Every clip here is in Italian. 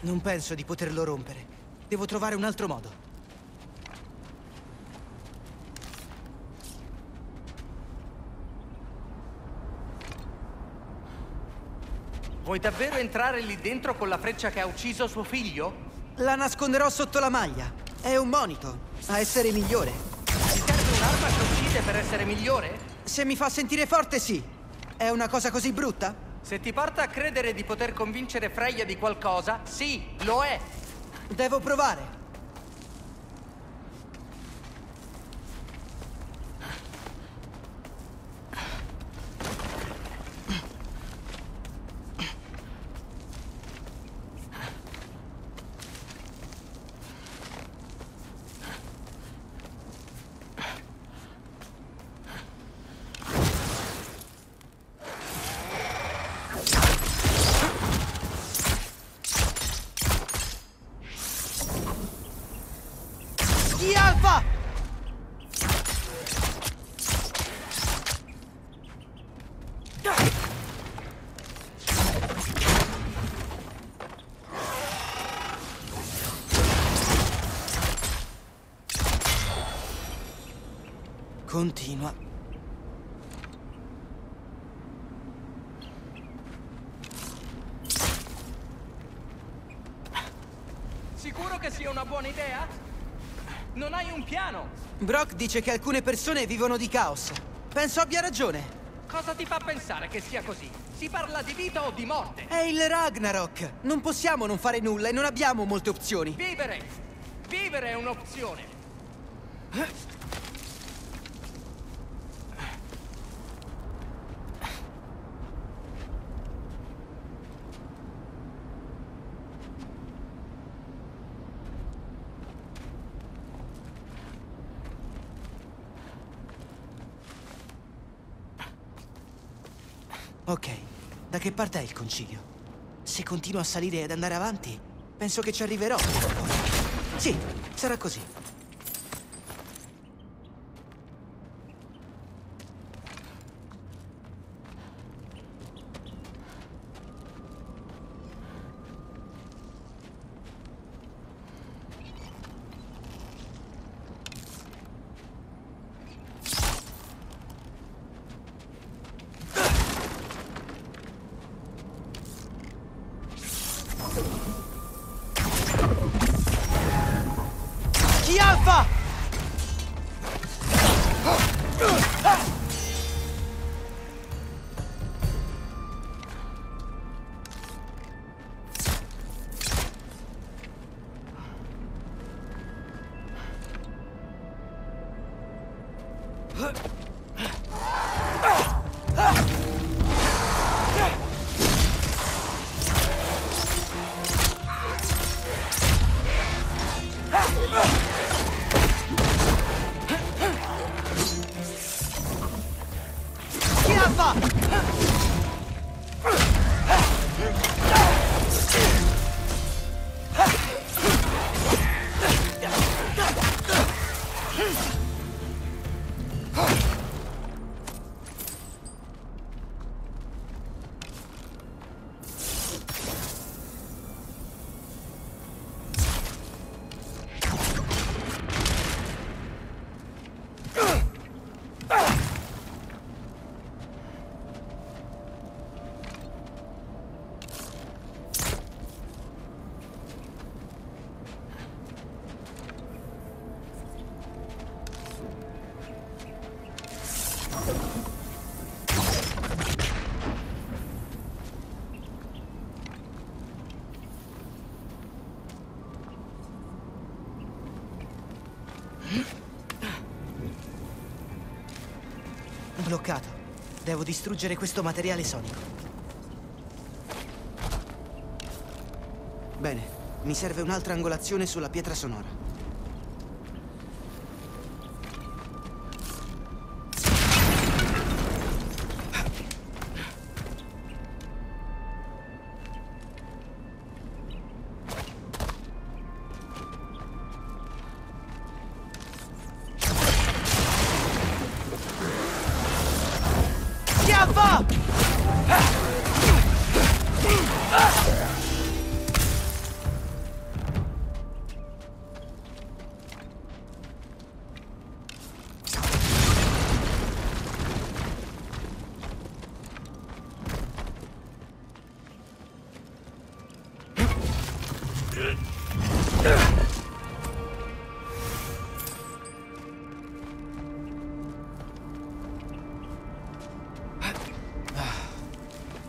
Non penso di poterlo rompere. Devo trovare un altro modo. Vuoi davvero entrare lì dentro con la freccia che ha ucciso suo figlio? La nasconderò sotto la maglia. È un monito. A essere migliore. Ti serve un'arma che uccide per essere migliore? Se mi fa sentire forte, sì. È una cosa così brutta? Se ti porta a credere di poter convincere Freya di qualcosa, sì, lo è. Devo provare. Chi Alfa! Continua. Sicuro che sia una buona idea? Non hai un piano? Brock dice che alcune persone vivono di caos. Penso abbia ragione. Cosa ti fa pensare che sia così? Si parla di vita o di morte? È il Ragnarok. Non possiamo non fare nulla e non abbiamo molte opzioni. Vivere! Vivere è un'opzione! Ok, da che parte è il concilio? Se continuo a salire ed andare avanti, penso che ci arriverò. Sì, sarà così. Bloccato. Devo distruggere questo materiale sonico. Bene, mi serve un'altra angolazione sulla pietra sonora.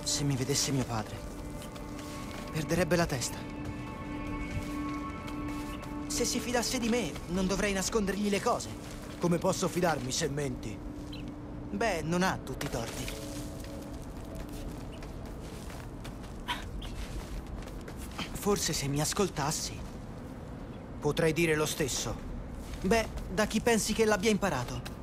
Se mi vedesse mio padre, perderebbe la testa. Se si fidasse di me, non dovrei nascondergli le cose. Come posso fidarmi se menti? Beh, non ha tutti i torti. Forse se mi ascoltassi. Potrei dire lo stesso. Beh, da chi pensi che l'abbia imparato?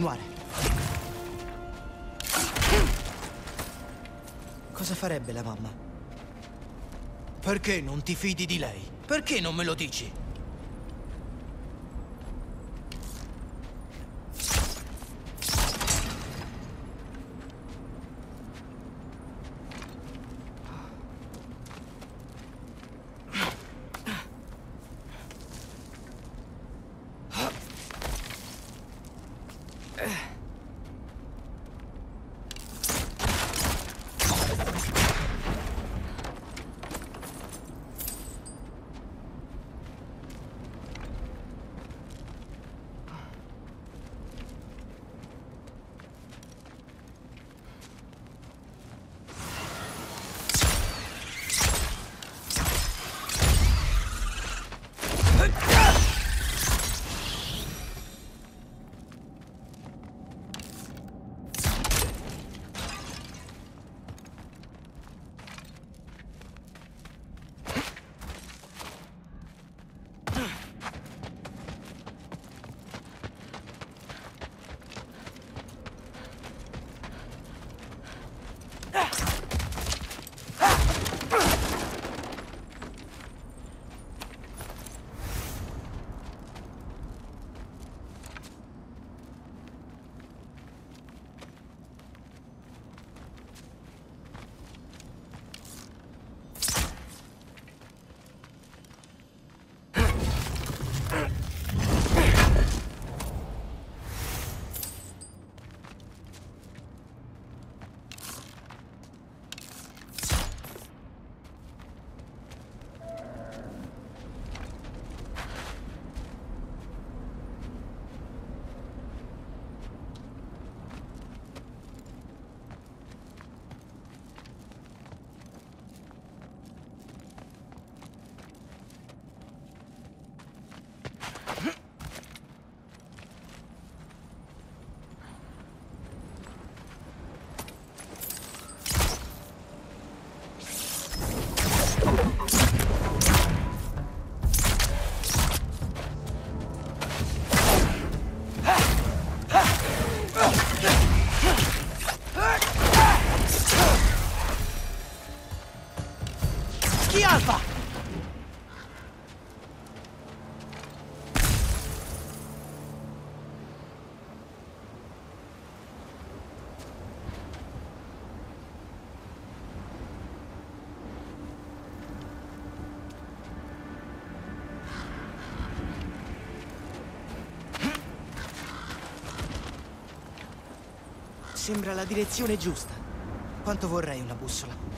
Continuare. Cosa farebbe la mamma? Perché non ti fidi di lei? Perché non me lo dici? Sembra la direzione giusta. Quanto vorrei una bussola.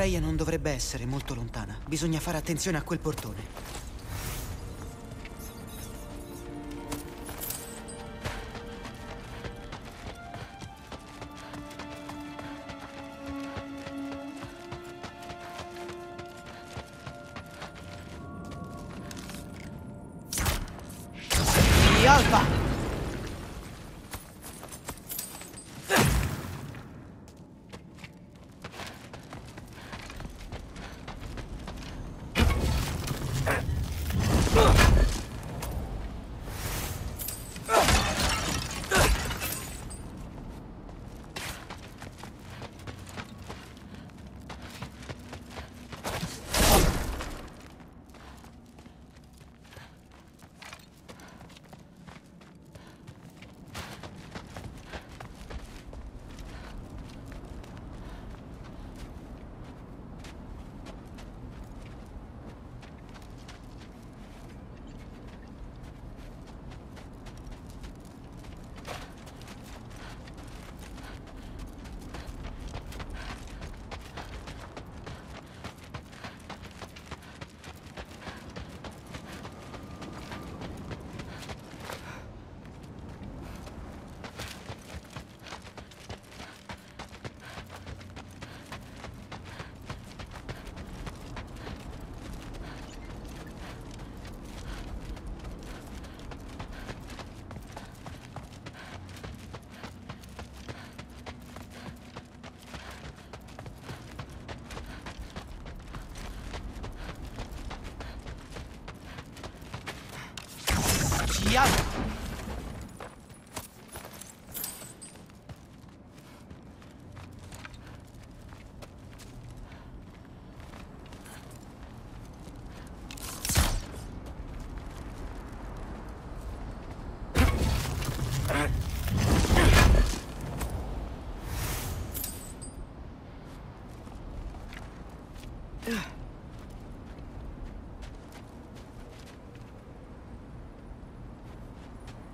Freya non dovrebbe essere molto lontana. Bisogna fare attenzione a quel portone.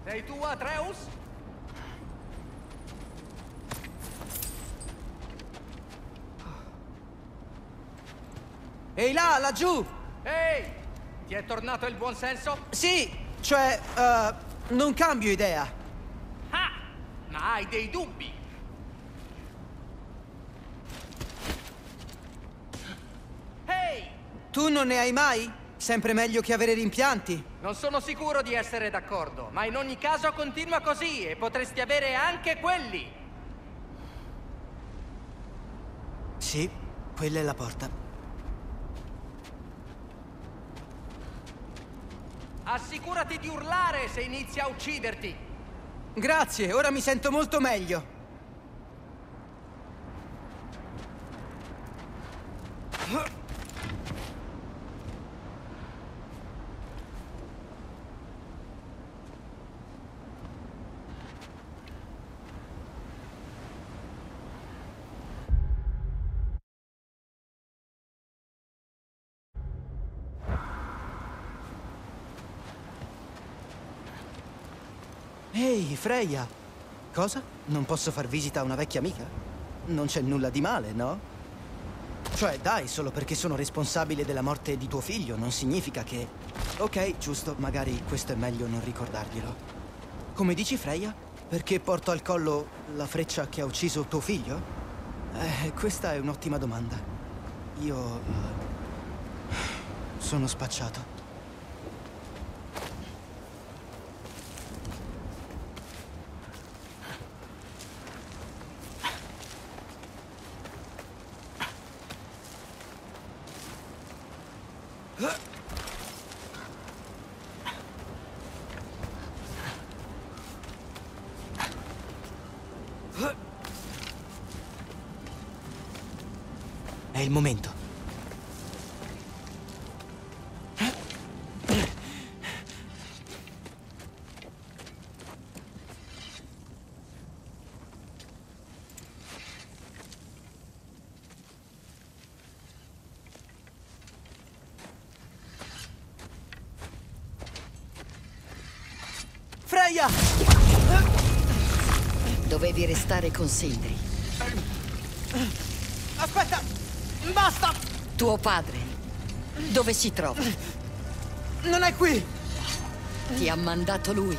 Sei tu, Atreus? Ehi là, laggiù! Ehi! Ti è tornato il buon senso? Sì, cioè, eh, non cambio idea. Ah! Ma hai dei dubbi? Ehi! Tu non ne hai mai? Sempre meglio che avere rimpianti. Non sono sicuro di essere d'accordo, ma in ogni caso continua così e potresti avere anche quelli. Sì, quella è la porta. Assicurati di urlare se inizia a ucciderti. Grazie, ora mi sento molto meglio. Ehi, Freya! Cosa? Non posso far visita a una vecchia amica? Non c'è nulla di male, no? Cioè, dai, solo perché sono responsabile della morte di tuo figlio non significa che... Ok, giusto, magari questo è meglio non ricordarglielo. Come dici, Freya? Perché porto al collo la freccia che ha ucciso tuo figlio? Eh, questa è un'ottima domanda. Io... eh, sono spacciato. È il momento. Freya! Restare con Sindri. Aspetta! Basta! Tuo padre. Dove si trova? Non è qui! Ti ha mandato lui.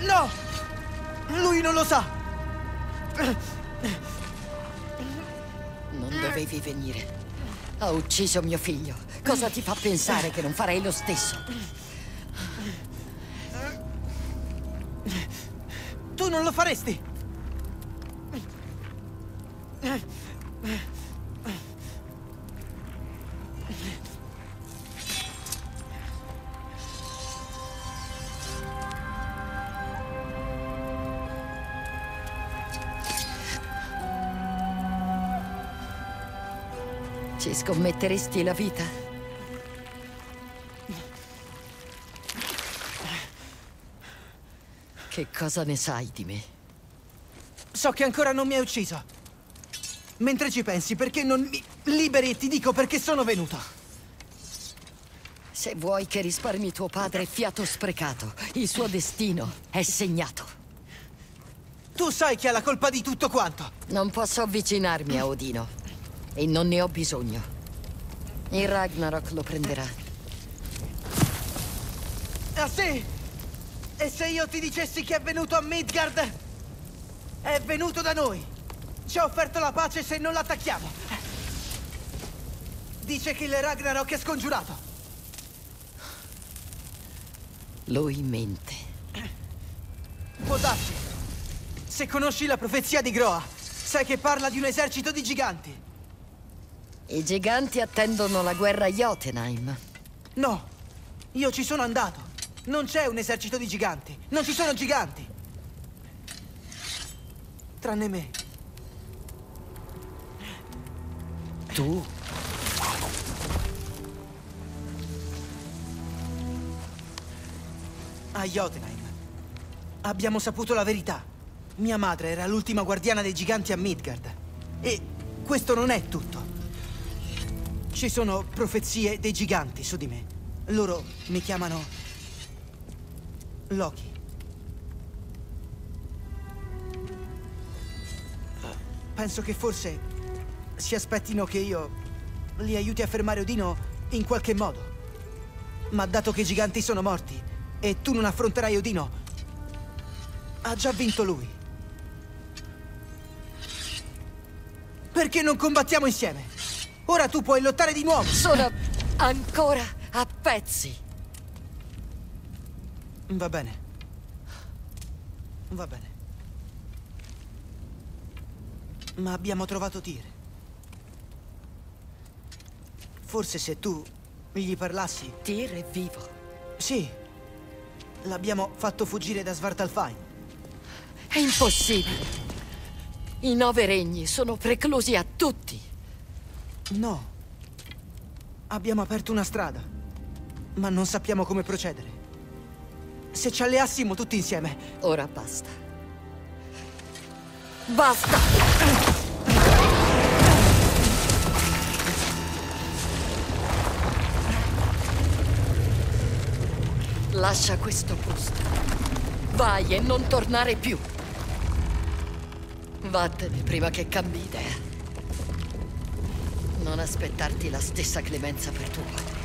No! Lui non lo sa! Non dovevi venire. Ha ucciso mio figlio. Cosa ti fa pensare che non farei lo stesso? Tu non lo faresti! Ci scommetteresti la vita? Che cosa ne sai di me? So che ancora non mi hai ucciso. Mentre ci pensi, perché non mi liberi e ti dico perché sono venuto. Se vuoi che risparmi tuo padre, fiato sprecato. Il suo destino è segnato. Tu sai chi ha la colpa di tutto quanto. Non posso avvicinarmi a Odino. E non ne ho bisogno. Il Ragnarok lo prenderà. Ah sì? E se io ti dicessi che è venuto a Midgard? È venuto da noi. Ci ha offerto la pace se non l'attacchiamo. Dice che il Ragnarok è scongiurato. Lui mente. Può darsi. Se conosci la profezia di Groa, sai che parla di un esercito di giganti. I giganti attendono la guerra a Jotunheim. No, io ci sono andato. Non c'è un esercito di giganti. Non ci sono giganti. Tranne me. Tu? A Jotunheim. Abbiamo saputo la verità. Mia madre era l'ultima guardiana dei giganti a Midgard. E questo non è tutto. Ci sono profezie dei giganti su di me. Loro mi chiamano Loki. Penso che forse si aspettino che io li aiuti a fermare Odino in qualche modo. Ma dato che i giganti sono morti e tu non affronterai Odino, ha già vinto lui. Perché non combattiamo insieme? Ora tu puoi lottare di nuovo. Sono ancora a pezzi. Va bene. Va bene. Ma abbiamo trovato Tyr. Forse se tu gli parlassi... Tyr è vivo. Sì. L'abbiamo fatto fuggire da Svartalfheim. È impossibile. I nove regni sono preclusi a tutti. No. Abbiamo aperto una strada. Ma non sappiamo come procedere. Se ci alleassimo tutti insieme, Ora basta. Basta! Lascia questo posto. Vai e non tornare più. Vattene prima che cambi idea. Non aspettarti la stessa clemenza per tuo padre.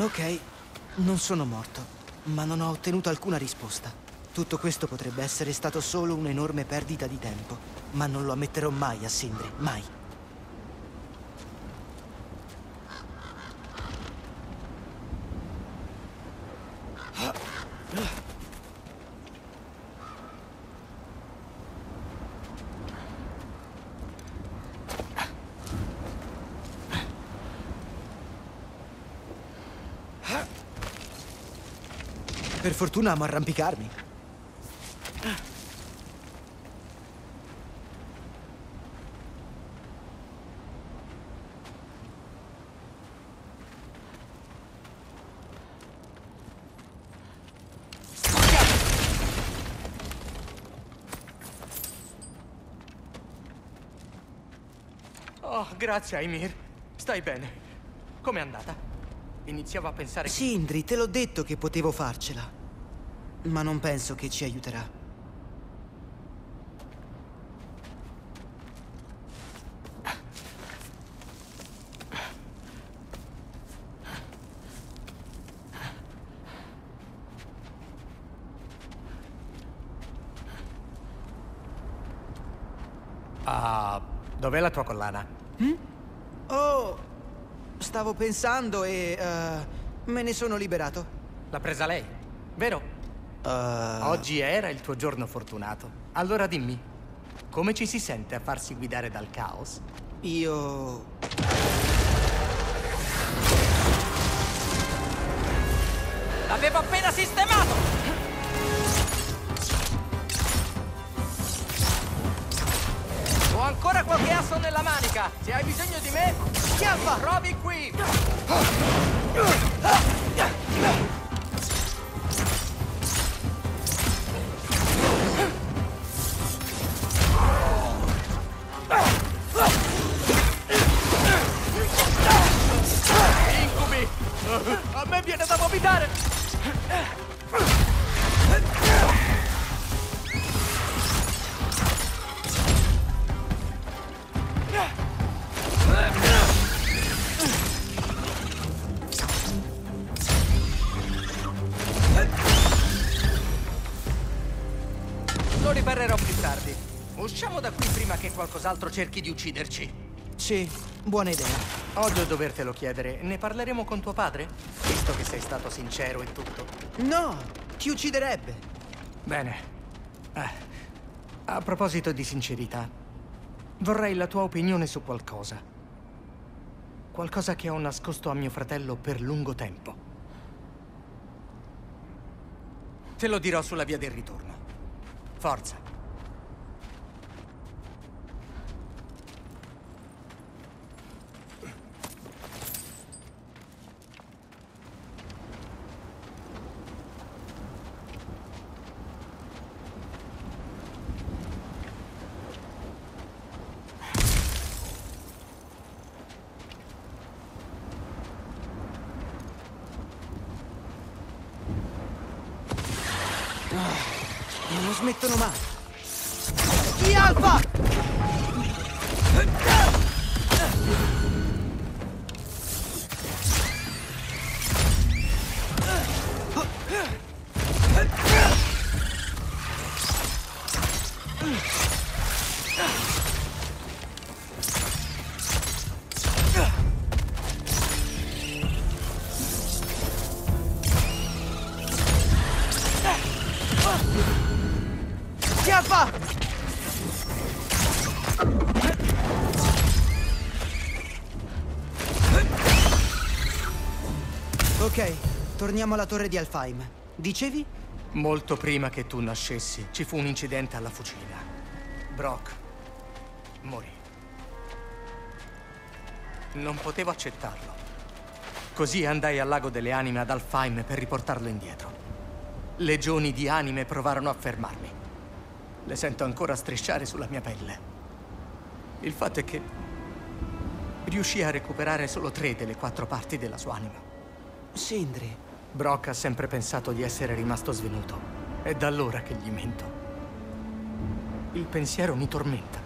Ok, non sono morto, ma non ho ottenuto alcuna risposta. Tutto questo potrebbe essere stato solo un'enorme perdita di tempo, ma non lo ammetterò mai a Sindri, mai. Per fortuna amo arrampicarmi. Oh, grazie, Aimir. Stai bene. Com'è andata? Iniziavo a pensare che... Sindri, te l'ho detto che potevo farcela ma non penso che ci aiuterà. Ah, dov'è la tua collana? Mm? Oh, stavo pensando e uh, me ne sono liberato. L'ha presa lei? Eh, Oggi era il tuo giorno fortunato. Allora dimmi, come ci si sente a farsi guidare dal caos? io... L'avevo appena sistemato! Ho ancora qualche asso nella manica. Se hai bisogno di me, Schiaffa! trovi qui. Cerchi di ucciderci. Sì, buona idea. Odio dovertelo chiedere. Ne parleremo con tuo padre? Visto che sei stato sincero e tutto. No, ti ucciderebbe. Bene. Eh, a proposito di sincerità, vorrei la tua opinione su qualcosa. Qualcosa che ho nascosto a mio fratello per lungo tempo. Te lo dirò sulla via del ritorno. Forza. Schiaffa! Ok, torniamo alla torre di Alfheim. Dicevi? Molto prima che tu nascessi, ci fu un incidente alla fucina. Brock morì. Non potevo accettarlo. Così andai al lago delle anime ad Alfheim per riportarlo indietro. Legioni di anime provarono a fermarmi. Le sento ancora strisciare sulla mia pelle. Il fatto è che riuscì a recuperare solo tre delle quattro parti della sua anima. Sindri. Brock ha sempre pensato di essere rimasto svenuto. È da allora che gli mento. Il pensiero mi tormenta.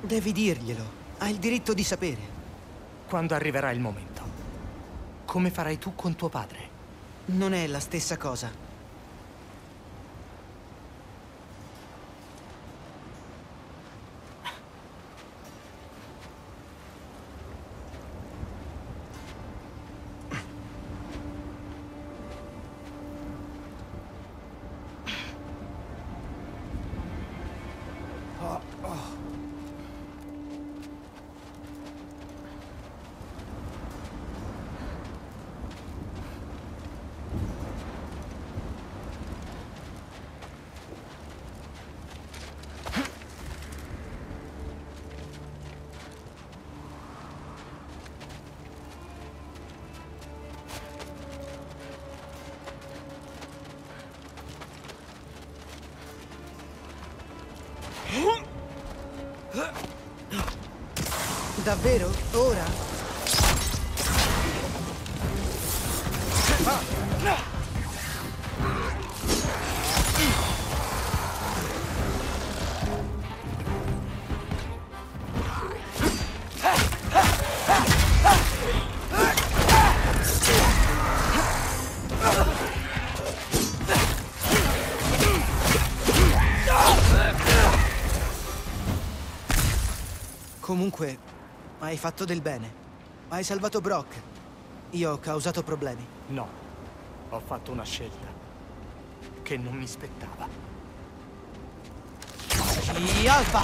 Devi dirglielo. Hai il diritto di sapere. Quando arriverà il momento. Come farai tu con tuo padre? Non è la stessa cosa. Davvero? Ora? Hai fatto del bene. Hai salvato Brock. Io ho causato problemi. No, ho fatto una scelta che non mi spettava. Sì, Alfa!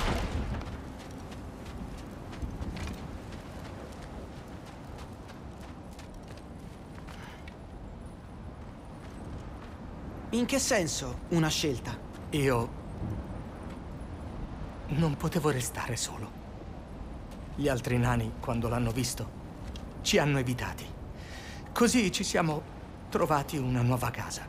In che senso una scelta? Io non potevo restare solo. Gli altri nani, quando l'hanno visto, ci hanno evitati. Così ci siamo trovati una nuova casa.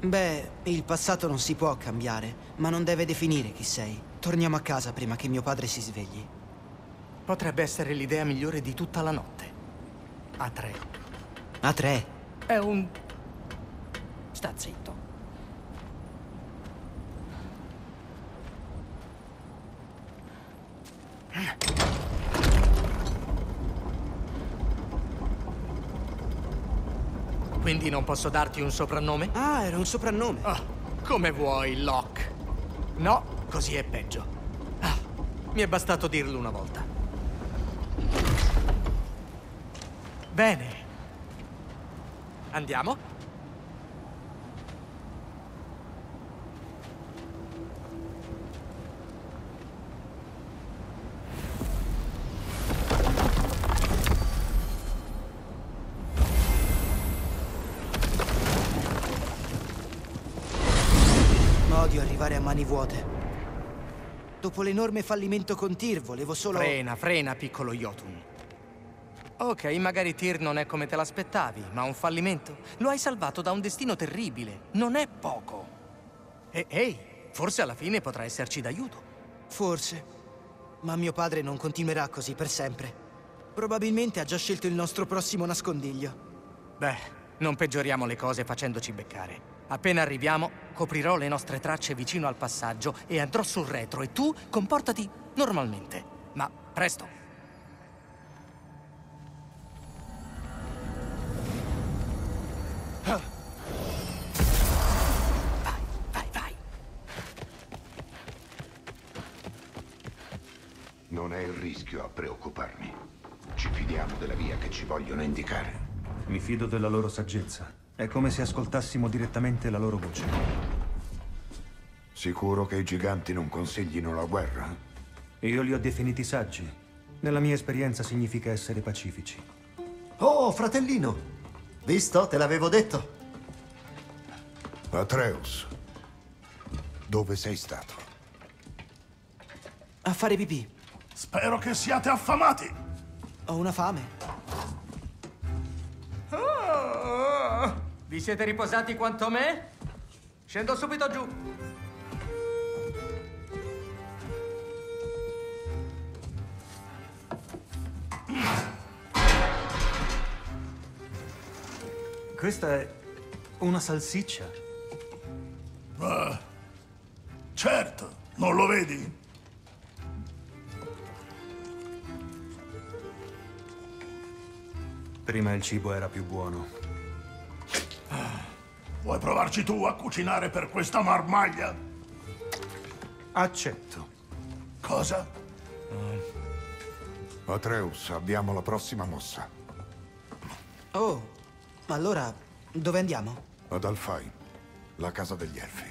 Beh, il passato non si può cambiare, ma non deve definire chi sei. Torniamo a casa prima che mio padre si svegli. Potrebbe essere l'idea migliore di tutta la notte. A tre. A tre. È un... Sta zitto. Quindi non posso darti un soprannome? Ah, era un soprannome. Ah, come vuoi, Locke. No, così è peggio. Ah, mi è bastato dirlo una volta. Bene. Andiamo? Vuote. Dopo l'enorme fallimento con Tyr, volevo solo... Frena, frena, piccolo Jotun. Ok, magari Tyr non è come te l'aspettavi, ma un fallimento? Lo hai salvato da un destino terribile. Non è poco. E ehi, forse alla fine potrà esserci d'aiuto. Forse. Ma mio padre non continuerà così per sempre. Probabilmente ha già scelto il nostro prossimo nascondiglio. Beh, non peggioriamo le cose facendoci beccare. Appena arriviamo, coprirò le nostre tracce vicino al passaggio e andrò sul retro e tu comportati normalmente. Ma presto. Vai, vai, vai. Non è il rischio a preoccuparmi. Ci fidiamo della via che ci vogliono indicare. Mi fido della loro saggezza. È come se ascoltassimo direttamente la loro voce. Sicuro che i giganti non consiglino la guerra? Io li ho definiti saggi. Nella mia esperienza significa essere pacifici. Oh, fratellino! Visto? Te l'avevo detto. Atreus, dove sei stato? A fare pipì. Spero che siate affamati. Ho una fame. Vi siete riposati quanto me? Scendo subito giù. Questa è una salsiccia. Ah, certo, non lo vedi? Prima il cibo era più buono. Vuoi provarci tu a cucinare per questa marmaglia? Accetto. Cosa? Atreus, abbiamo la prossima mossa. Oh, allora dove andiamo? Ad Alfheim, la casa degli elfi.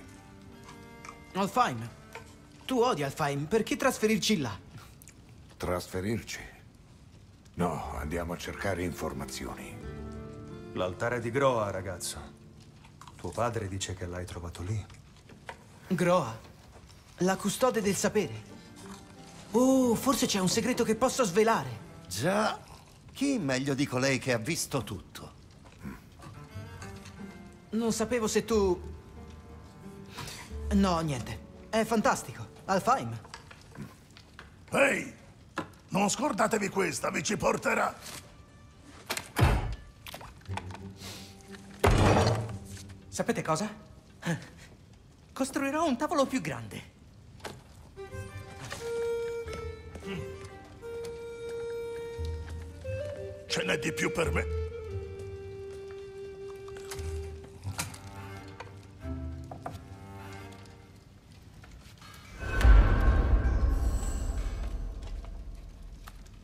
Alfheim. Tu odi Alfheim, perché trasferirci là? Trasferirci? No, andiamo a cercare informazioni. L'altare di Groa, ragazzo. Tuo padre dice che l'hai trovato lì. Groa, la custode del sapere. Oh, forse c'è un segreto che posso svelare. Già, chi meglio di colei che ha visto tutto? Non sapevo se tu... No, niente. È fantastico. Alfheim. Ehi, non scordatevi questa, vi ci porterà. Sapete cosa? Costruirò un tavolo più grande. Ce n'è di più per me.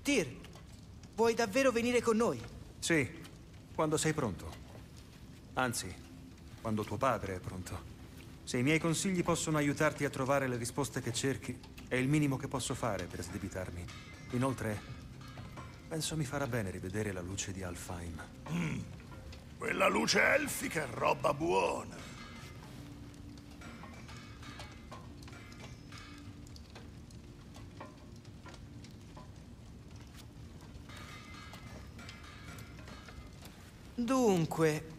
Tyr, vuoi davvero venire con noi? Sì, quando sei pronto. Anzi, quando tuo padre è pronto. Se i miei consigli possono aiutarti a trovare le risposte che cerchi, è il minimo che posso fare per sdebitarmi. Inoltre, penso mi farà bene rivedere la luce di Alfheim. Quella luce elfica è roba buona. Dunque,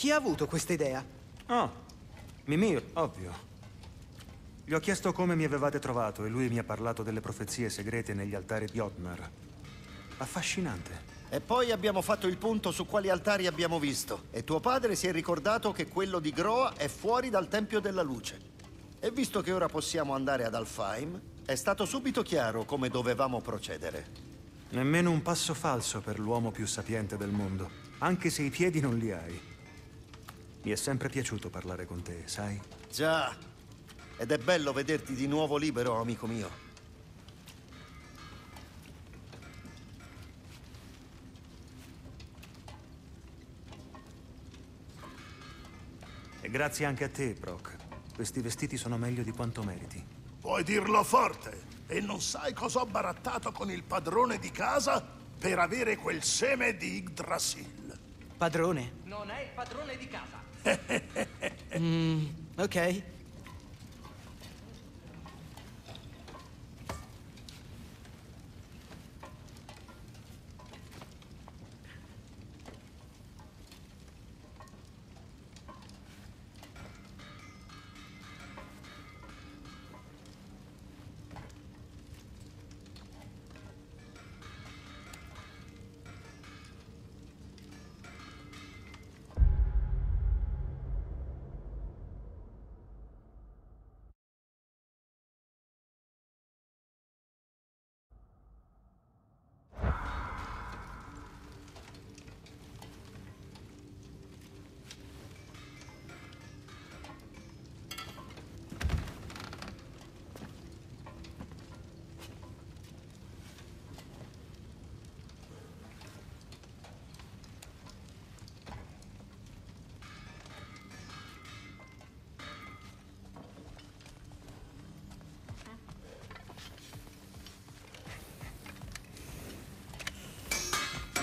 chi ha avuto questa idea? Oh, Mimir, ovvio. Gli ho chiesto come mi avevate trovato e lui mi ha parlato delle profezie segrete negli altari di Otmar. Affascinante. E poi abbiamo fatto il punto su quali altari abbiamo visto. E tuo padre si è ricordato che quello di Groa è fuori dal Tempio della Luce. E visto che ora possiamo andare ad Alfheim, è stato subito chiaro come dovevamo procedere. Nemmeno un passo falso per l'uomo più sapiente del mondo, anche se i piedi non li hai. Mi è sempre piaciuto parlare con te, sai? Già. Ed è bello vederti di nuovo libero, amico mio. E grazie anche a te, Brock. Questi vestiti sono meglio di quanto meriti. Puoi dirlo forte. E non sai cosa ho barattato con il padrone di casa per avere quel seme di Yggdrasil. Padrone? Non è il padrone di casa. Ok.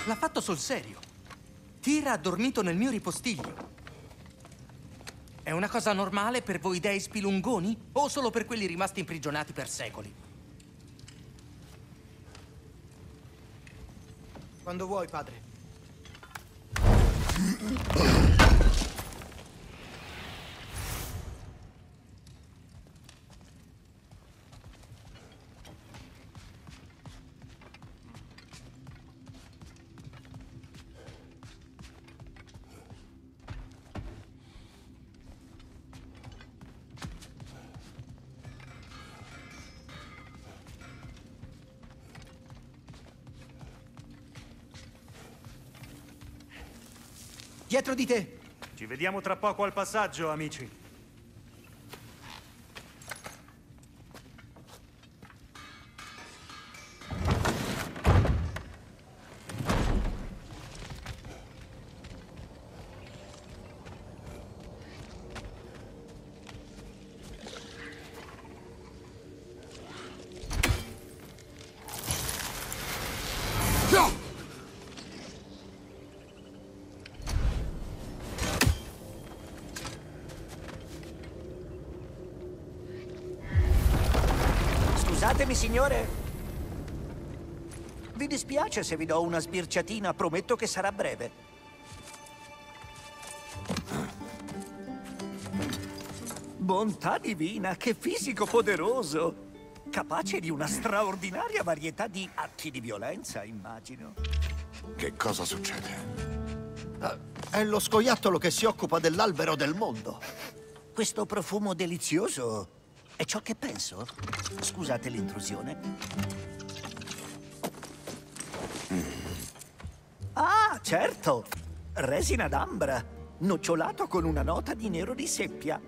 L'ha fatto sul serio. Tira ha dormito nel mio ripostiglio. È una cosa normale per voi dei spilungoni? O solo per quelli rimasti imprigionati per secoli? Quando vuoi, padre. Dietro di te. Ci vediamo tra poco al passaggio, amici. Signore. Vi dispiace se vi do una sbirciatina? Prometto che sarà breve. Bontà divina, che fisico poderoso! Capace di una straordinaria varietà di atti di violenza, immagino. Che cosa succede? È lo scoiattolo che si occupa dell'albero del mondo. Questo profumo delizioso è ciò che penso. Scusate l'intrusione. Ah, certo! Resina d'ambra, nocciolato con una nota di nero di seppia.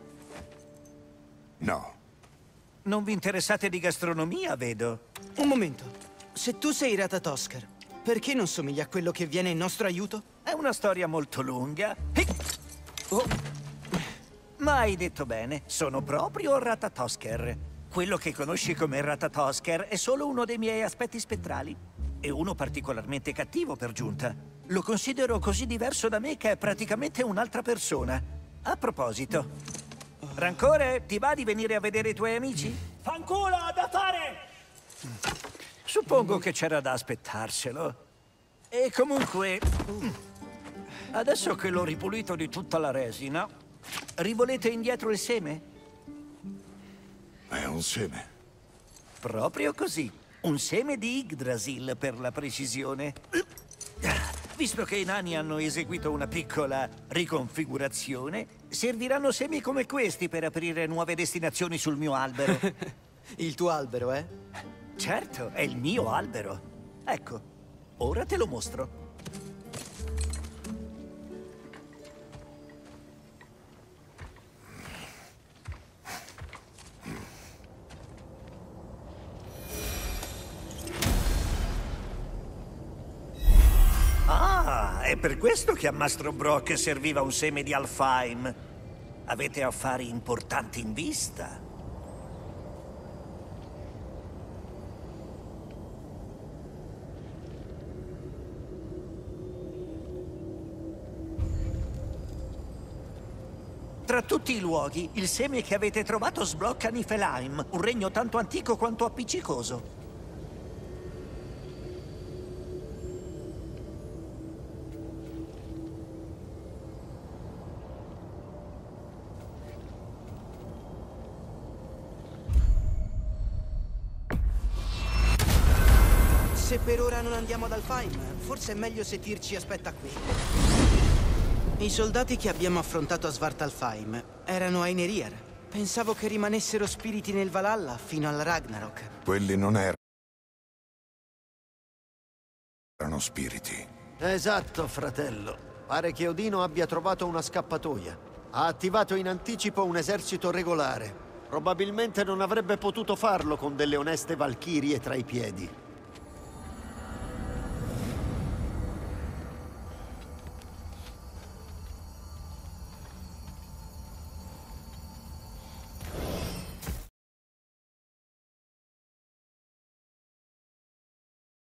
No. Non vi interessate di gastronomia, vedo. Un momento. se tu sei Ratatosker, perché non somigli a quello che viene in nostro aiuto? È una storia molto lunga. Oh. Ma hai detto bene, sono proprio Ratatosker. Quello che conosci come Ratatosker è solo uno dei miei aspetti spettrali. E uno particolarmente cattivo per giunta. Lo considero così diverso da me che è praticamente un'altra persona. A proposito, Rancore, ti va di venire a vedere i tuoi amici? Fanculo, da fare! Suppongo che c'era da aspettarselo. E comunque... Adesso che l'ho ripulito di tutta la resina, rivolete indietro il seme? È un seme. Proprio così. Un seme di Yggdrasil, per la precisione. Visto che i nani hanno eseguito una piccola riconfigurazione, serviranno semi come questi per aprire nuove destinazioni sul mio albero. Il tuo albero, eh? certo, è il mio albero. Ecco, ora te lo mostro. È per questo che a Mastro Brock serviva un seme di Alfheim. Avete affari importanti in vista. Tra tutti i luoghi, il seme che avete trovato sblocca Niflheim, un regno tanto antico quanto appiccicoso. Ora non andiamo ad Alfheim, forse è meglio se Tyr ci aspetta qui. I soldati che abbiamo affrontato a Svartalfheim erano Aineriar. Pensavo che rimanessero spiriti nel Valhalla fino al Ragnarok. Quelli non erano. erano spiriti. Esatto, fratello. Pare che Odino abbia trovato una scappatoia. Ha attivato in anticipo un esercito regolare. Probabilmente non avrebbe potuto farlo con delle oneste valchirie tra i piedi.